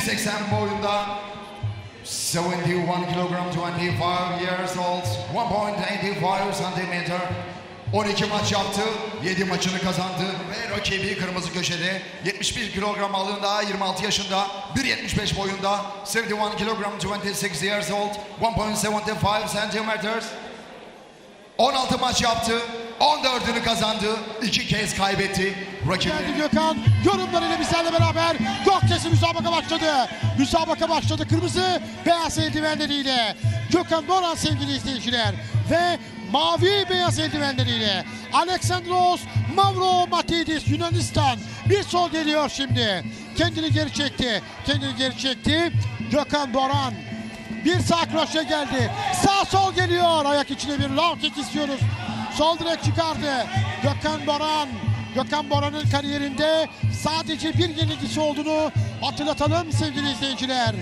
1.80 boyunda 71 kilogram 25 years old 1.85 santimeter 12 maç yaptı 7 maçını kazandı ve rakibi kırmızı köşede 71 kilogram ağırlığında 26 yaşında 1.75 boyunda 71 kilogram 26 years old 1.75 centimeters 16 maç yaptı 14'ünü kazandı 2 kez kaybetti rakibini Geldi Gökhan. Yorumlarıyla bizlerle beraber Gökçesi müsabaka başladı. Müsabaka başladı. Kırmızı beyaz eldivenleriyle. Gökhan Boran sevgili izleyiciler. Ve mavi beyaz eldivenleriyle. Aleksandros Mavro Matidis Yunanistan. Bir sol geliyor şimdi. Kendini geri çekti. Kendini geri çekti. Gökhan Boran. Bir sağ kroşe geldi. Sağ sol geliyor. Ayak içine bir low kick istiyoruz. Sol direk çıkardı. Gökhan Boran. Gökhan Boran'ın kariyerinde sadece bir yenilgisi olduğunu hatırlatalım sevgili izleyiciler.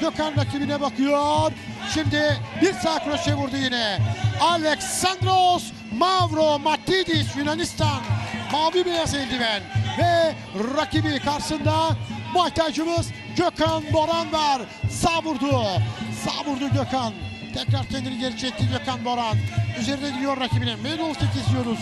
Gökhan rakibine bakıyor. Şimdi bir sağ kroşe vurdu yine. Alexandros Mavro Matidis Yunanistan. Mavi beyaz eldiven. Ve rakibi karşısında muhtacımız Gökhan Boran var. Sağ vurdu. Sağ vurdu Gökhan. Tekrar kendini geri çekti Gökhan Boran. Üzerine gidiyor rakibine. Kick izliyoruz.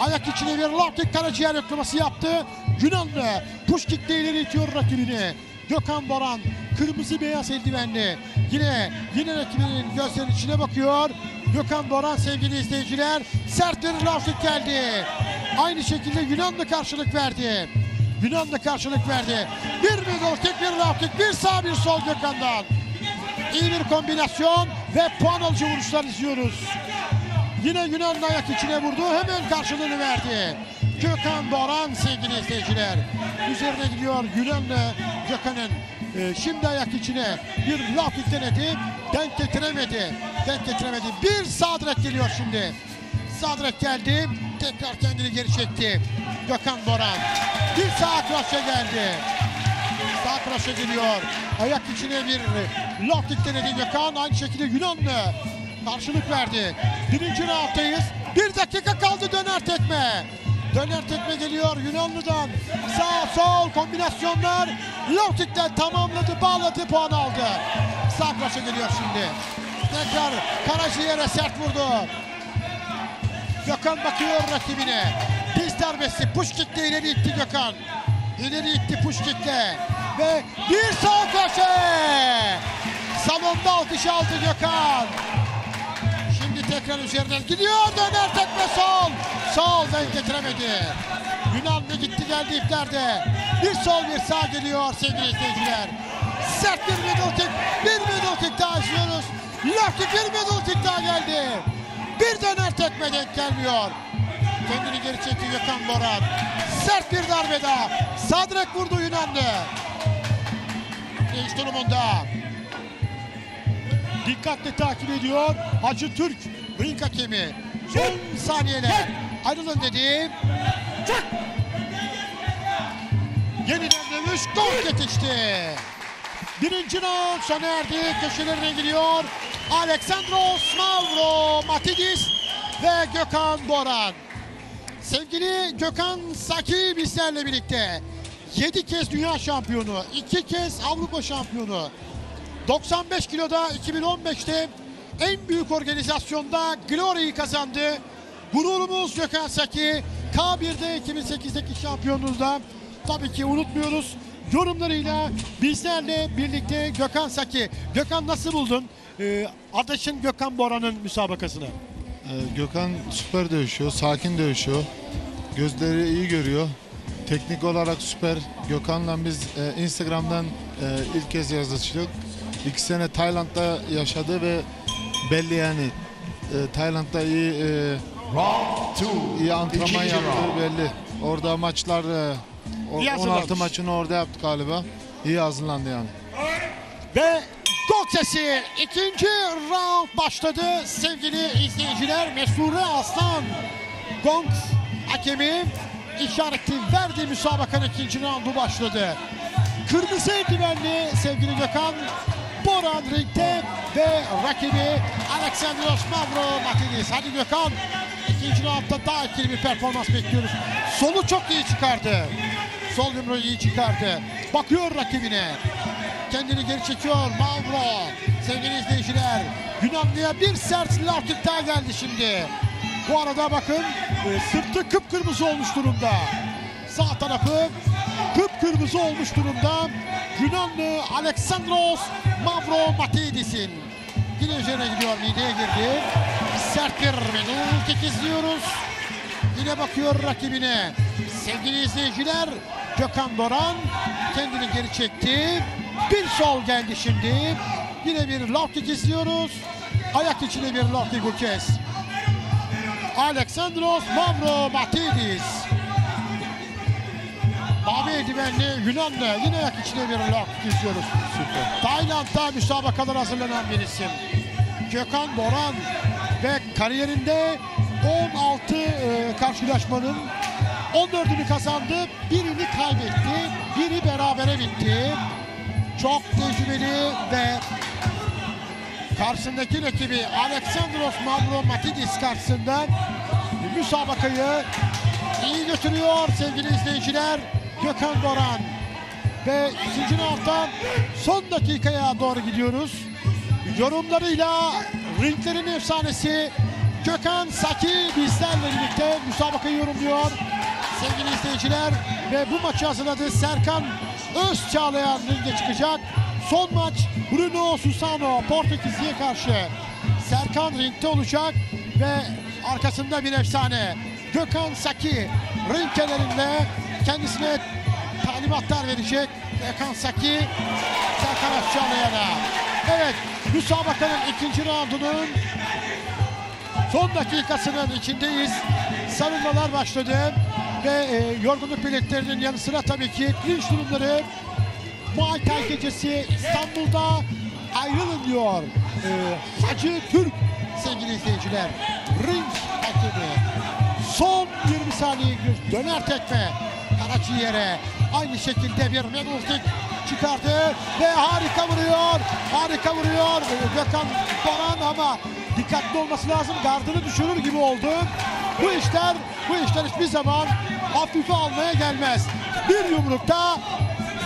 Ayak içine bir kick karaciğer yoklaması yaptı. Yunanlı push kickle ileri itiyor rakibini. Gökhan Boran kırmızı beyaz eldivenli. Yine yine rakibinin gözlerinin içine bakıyor. Gökhan Boran sevgili izleyiciler sert bir kick geldi. Aynı şekilde Yunanlı karşılık verdi. Yunanlı karşılık verdi. Bir kick, bir kick, bir sağ bir sol Gökhan'dan. İyi bir kombinasyon ve puan alıcı vuruşlar izliyoruz. Yine Yunanlı ayak içine vurdu. Hemen karşılığını verdi. Gökhan Boran sevgili izleyiciler. Üzerine gidiyor Yunanlı Gökhan'ın. Ee, şimdi ayak içine bir laf denedi. Denk getiremedi. Denk getiremedi. Bir sağ direk geliyor şimdi. Sağ direk geldi. Tekrar kendini geri çekti. Gökhan Boran. Bir sağ kroşe geldi. Sağ kroşe geliyor. Ayak içine bir kick denedi Gökhan. Aynı şekilde Yunanlı karşılık verdi. Birinci round'dayız. Bir dakika kaldı döner tekme. Döner tekme geliyor Yunanlı'dan. Sağ sol kombinasyonlar. Low kick'ten tamamladı, bağladı, puan aldı. Sağ kroşe geliyor şimdi. Tekrar Karaciğer'e sert vurdu. Gökhan bakıyor rakibine. Diz darbesi push kickle ileri itti Gökhan. İleri itti push kickle. Ve bir sağ köşe. Salonda alkış aldı Gökhan. Tekrar üzerinden gidiyor. Döner tekme sol. Sol denk getiremedi. Yunanlı gitti geldi iplerde. Bir sol bir sağ geliyor sevgili izleyiciler. Sert bir middle kick. Bir middle kick daha izliyoruz. Kick bir middle kick daha geldi. Bir döner tekme denk gelmiyor. Kendini geri çekti Gökhan Boran. Sert bir darbe daha. Sağ direkt vurdu Yunanlı. Genç durumunda. Dikkatle takip ediyor Hacı Türk ring hakemi. Son saniyeler. Ayrılın dedi. Yeniden dövüş gol yetişti. Birinci round sona erdi. Köşelerine gidiyor. Aleksandros Mavro Matidis ve Gökhan Boran. Sevgili Gökhan Saki bizlerle birlikte. 7 kez dünya şampiyonu, 2 kez Avrupa şampiyonu. 95 kiloda 2015'te en büyük organizasyonda Glory'yi kazandı. Gururumuz Gökhan Saki. K1'de 2008'deki şampiyonluğunda tabii ki unutmuyoruz. Yorumlarıyla bizlerle birlikte Gökhan Saki. Gökhan nasıl buldun? Ee, adaşın Gökhan Boran'ın müsabakasını. Ee, Gökhan süper dövüşüyor, sakin dövüşüyor. Gözleri iyi görüyor. Teknik olarak süper. Gökhan'la biz e, Instagram'dan e, ilk kez yazıştık. İki sene Tayland'da yaşadı ve belli yani e, Tayland'da iyi e, Round 2. iyi antrenman yaptığı belli. Orada maçlar e, o- İyi 16 hazırlanmış. maçını orada yaptı galiba. İyi hazırlandı yani. Ve gol sesi ikinci round başladı sevgili izleyiciler. Mesure Aslan gong hakemi işareti verdi müsabakanın ikinci roundu başladı. Kırmızı eldivenli sevgili Gökhan Boran ringde ve rakibi Aleksandros Mavro Matidis. Hadi Gökhan ikinci roundda daha etkili bir performans bekliyoruz. Solu çok iyi çıkardı. Sol yumruğu iyi çıkardı. Bakıyor rakibine. kendini geri çekiyor. Mauro sevgili izleyiciler. Yunanlı'ya bir sert lastik daha geldi şimdi. Bu arada bakın e, sırtı kıpkırmızı olmuş durumda. Sağ tarafı kıpkırmızı olmuş durumda. Yunanlı Alexandros Mavromatidis'in. Yine üzerine gidiyor mideye girdi. Sert bir kick izliyoruz. Yine bakıyor rakibine. Sevgili izleyiciler Gökhan Boran kendini geri çekti. Bir sol geldi şimdi. Yine bir low kick izliyoruz. Ayak içine bir low kick bu kez. Alexandros Mavromatidis. Eldivenli Yunanlı yine ayak içine bir lock izliyoruz. Süper. Tayland'da müsabakalar hazırlanan bir isim. Gökhan Boran ve kariyerinde 16 e, karşılaşmanın 14'ünü kazandı, birini kaybetti, biri berabere bitti. Çok tecrübeli ve karşısındaki rakibi Alexandros Mavromatidis karşısında müsabakayı iyi götürüyor sevgili izleyiciler. Gökhan Boran ve ikinci hafta son dakikaya doğru gidiyoruz. Yorumlarıyla ringlerin efsanesi Gökhan Saki bizlerle birlikte müsabakayı yorumluyor. Sevgili izleyiciler ve bu maçı hazırladı Serkan Özçağlayan ringe çıkacak. Son maç Bruno Susano Portekizli'ye karşı. Serkan ringte olacak ve arkasında bir efsane. Gökhan Saki ring kenarında kendisine talimatlar verecek. Gökhan Saki Serkan Özçağlayan'a. Evet müsabakanın ikinci roundunun son dakikasının içindeyiz. Sarılmalar başladı ve e, yorgunluk belirtilerinin yanı sıra tabii ki clinch durumları Muay Thai gecesi İstanbul'da ayrılın diyor. E, Hacı Türk sevgili izleyiciler. Ring hakemi. Son 20 saniye. Döner tekme. Karaciğere aynı şekilde bir kick çıkardı ve harika vuruyor. Harika vuruyor. E, Gökhan Boran ama dikkatli olması lazım. Gardını düşürür gibi oldu. Bu işler bu işler hiçbir zaman hafife almaya gelmez. Bir yumrukta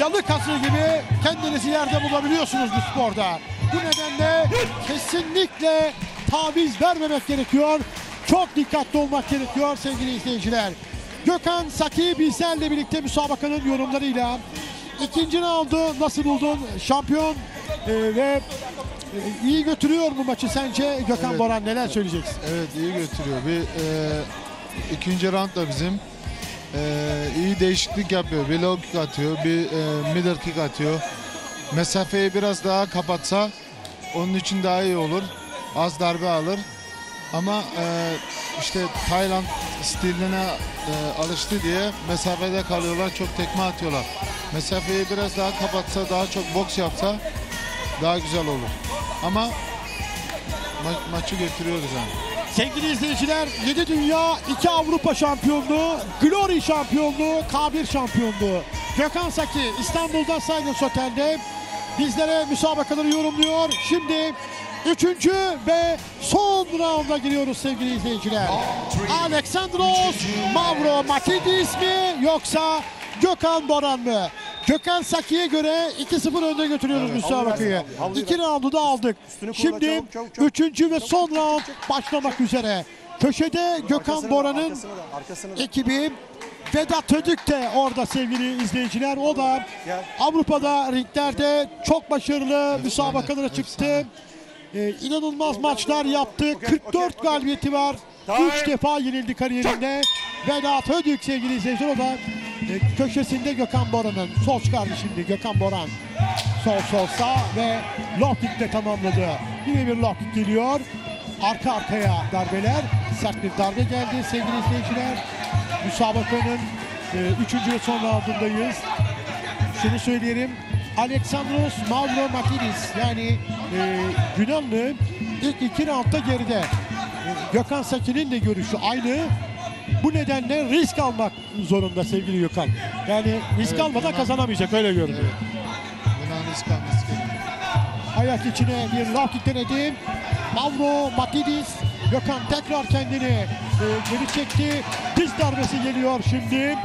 yalı kazığı gibi kendinizi yerde bulabiliyorsunuz bu sporda. Bu nedenle kesinlikle taviz vermemek gerekiyor. Çok dikkatli olmak gerekiyor sevgili izleyiciler. Gökhan Saki bizlerle birlikte müsabakanın yorumlarıyla ikinci roundu nasıl buldun? Şampiyon e, ve e, iyi götürüyor mu maçı sence? Gökhan Evet. Boran neler söyleyeceksin? Evet iyi götürüyor. Bir e, ikinci round da bizim e, iyi değişiklik yapıyor. Bir low kick atıyor, bir e, middle kick atıyor. Mesafeyi biraz daha kapatsa onun için daha iyi olur. Az darbe alır. Ama e, işte Tayland stiline e, alıştı diye mesafede kalıyorlar. Çok tekme atıyorlar. Mesafeyi biraz daha kapatsa, daha çok boks yapsa daha güzel olur. Ama ma- maçı götürüyoruz yani. Sevgili izleyiciler 7 dünya 2 Avrupa şampiyonluğu, Glory şampiyonluğu, K1 şampiyonluğu. Gökhan Saki İstanbul'da Silence Otel'de bizlere müsabakaları yorumluyor. Şimdi üçüncü ve son rounda giriyoruz sevgili izleyiciler. Alexandros Mavro Matidis mi yoksa Gökhan Boran mı? Gökhan Saki'ye göre 2-0 önde götürüyoruz müsabakayı. İki roundu da aldık. Şimdi çabuk, çabuk, çabuk. üçüncü ve son round başlamak üzere. Köşede Gökhan Bora'nın ekibi Vedat Ödük de orada sevgili izleyiciler. O da. Avrupa'da ringlerde çok başarılı müsabakalara çıktı. Ee, inanılmaz maçlar yaptı. 44 galibiyeti var. 3 defa yenildi kariyerinde. Vedat Ödük sevgili izleyiciler o da e, köşesinde Gökhan Boran'ın. Sol çıkardı şimdi Gökhan Boran. Sol sol sağ ve low kick'le tamamladı. Yine bir low kick geliyor. Arka arkaya darbeler. Sert bir darbe geldi sevgili izleyiciler. Müsabakanın 3. ve son roundundayız. Şunu söyleyelim. Alexandros Mauro Makidis yani e, Yunanlı ilk iki roundda geride. Gökhan Saki'nin de görüşü aynı. Bu nedenle risk almak zorunda sevgili Gökhan. Yani risk Evet, almadan Yunan- kazanamayacak öyle görünüyor. Yunanistan alması gerekiyor. Ayak içine bir low kick denedi. Mauro Matidis. Gökhan tekrar kendini e, geri çekti. Diz darbesi geliyor şimdi.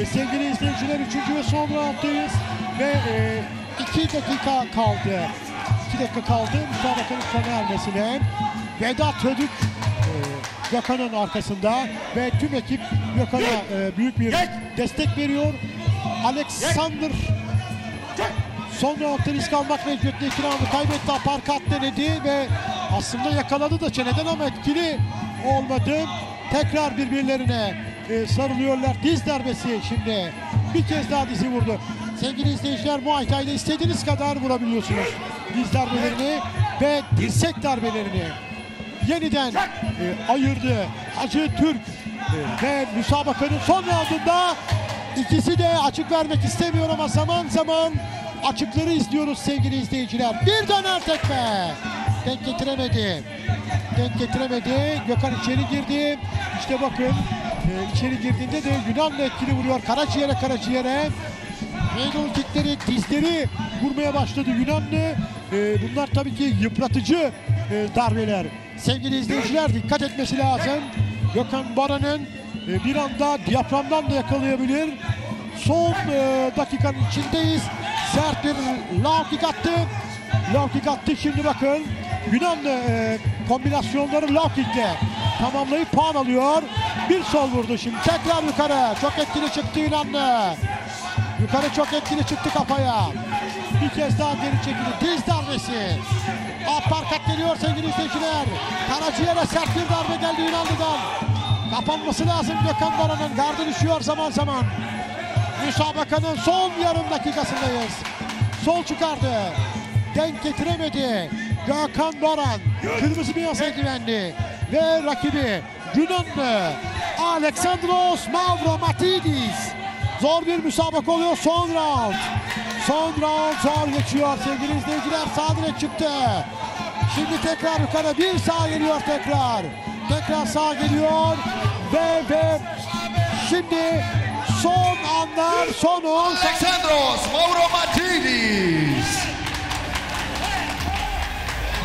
E, sevgili izleyiciler 3. ve son rounddayız. Ve e, 2 dakika kaldı. 2 dakika kaldı müsabakanın sona ermesine. Vedat Ödük e, Gökhan'ın arkasında ve tüm ekip Gökhan'a e, büyük bir destek veriyor. Alexander son roundda risk almak mecburiyetinde iki roundu kaybetti. Aparkat denedi ve aslında yakaladı da çeneden ama etkili olmadı. Tekrar birbirlerine e, sarılıyorlar. Diz darbesi şimdi. Bir kez daha dizi vurdu. Sevgili izleyiciler Muay Thai'de istediğiniz kadar vurabiliyorsunuz. Diz darbelerini ve dirsek darbelerini yeniden e, ayırdı. Hacı Türk e, ve müsabakanın son roundunda ikisi de açık vermek istemiyor ama zaman zaman açıkları izliyoruz sevgili izleyiciler. Bir döner tekme. Denk getiremedi. Denk getiremedi. Gökhan içeri girdi. İşte bakın e, içeri girdiğinde de Yunanlı etkili vuruyor. Karaciğere karaciğere. Meydan kickleri, dizleri vurmaya başladı Yunanlı. E, bunlar tabii ki yıpratıcı e, darbeler. Sevgili izleyiciler dikkat etmesi lazım. Gökhan Baran'ın e, bir anda diyaframdan da yakalayabilir. Son e, dakikanın içindeyiz. Sert bir low kick attı. Low kick attı şimdi bakın. Yunanlı e, kombinasyonları low kickle tamamlayıp puan alıyor. Bir sol vurdu şimdi. Tekrar yukarı. Çok etkili çıktı Yunanlı. Yukarı çok etkili çıktı kafaya. Bir kez daha geri çekildi. Diz darbesi. Aparkat geliyor sevgili izleyiciler. Karaciğere sert bir darbe geldi Yunanlı'dan. Kapanması lazım Gökhan Baran'ın. Gardı düşüyor zaman zaman. Müsabakanın son yarım dakikasındayız. Sol çıkardı. Denk getiremedi. Gökhan Baran. Kırmızı beyaz eldivenli. Ve rakibi Yunanlı. Alexandros Mavromatidis. Zor bir müsabaka oluyor son round. Son round zor geçiyor sevgili izleyiciler. Sağ çıktı. Şimdi tekrar yukarı bir sağ geliyor tekrar. Tekrar sağ geliyor. Ve ve şimdi son anlar son 10 Alexandros Mavromatidis.